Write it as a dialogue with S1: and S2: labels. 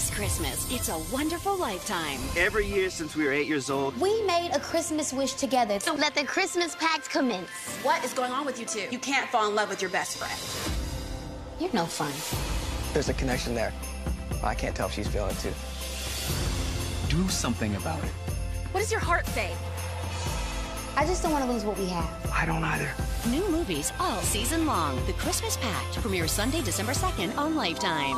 S1: This Christmas, it's a wonderful lifetime.
S2: Every year since we were eight years old,
S3: We made a Christmas wish together.
S4: So let the Christmas pact commence.
S5: What is going on with you two? You can't fall in love with your best friend.
S3: You're no fun.
S6: There's a connection there. I can't tell if she's feeling it too.
S7: Do something about it.
S5: What does your heart say?
S3: I just don't want to lose what we have.
S6: I don't either.
S1: New movies all season long. The Christmas Pact premieres Sunday, December 2nd on Lifetime.